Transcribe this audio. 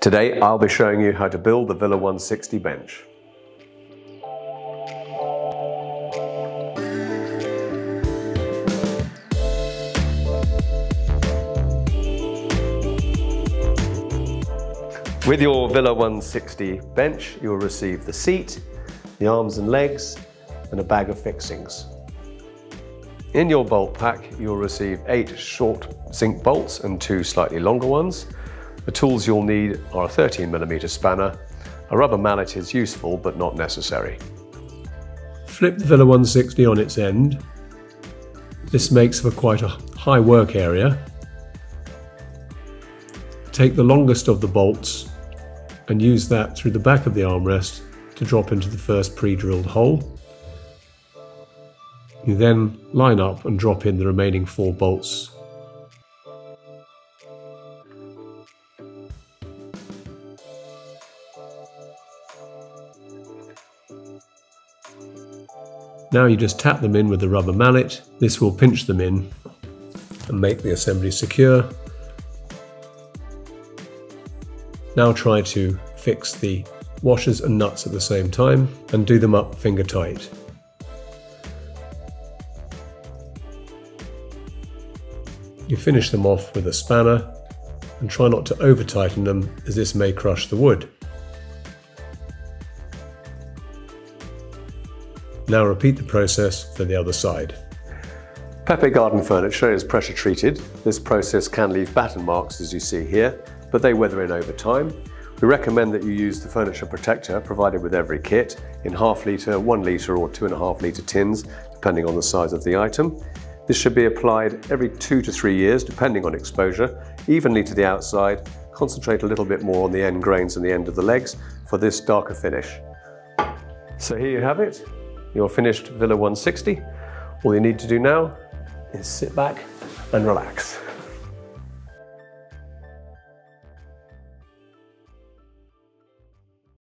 Today I'll be showing you how to build the Villa 160 bench. With your Villa 160 bench, you'll receive the seat, the arms and legs, and a bag of fixings. In your bolt pack, you'll receive eight short zinc bolts and two slightly longer ones. The tools you'll need are a 13mm spanner. A rubber mallet is useful but not necessary. Flip the Villa 160 on its end. This makes for quite a high work area. Take the longest of the bolts and use that through the back of the armrest to drop into the first pre-drilled hole. You then line up and drop in the remaining four bolts. Now you just tap them in with the rubber mallet. This will pinch them in and make the assembly secure. Now try to fix the washers and nuts at the same time and do them up finger tight. You finish them off with a spanner and try not to over tighten them as this may crush the wood. Now repeat the process for the other side. Pepe Garden furniture is pressure treated. This process can leave batten marks as you see here, but they weather in over time. We recommend that you use the furniture protector provided with every kit in half litre, one litre or two and a half litre tins, depending on the size of the item. This should be applied every two to three years, depending on exposure, evenly to the outside. Concentrate a little bit more on the end grains and the end of the legs for this darker finish. So here you have it, your finished Villa 160. All you need to do now is sit back and relax.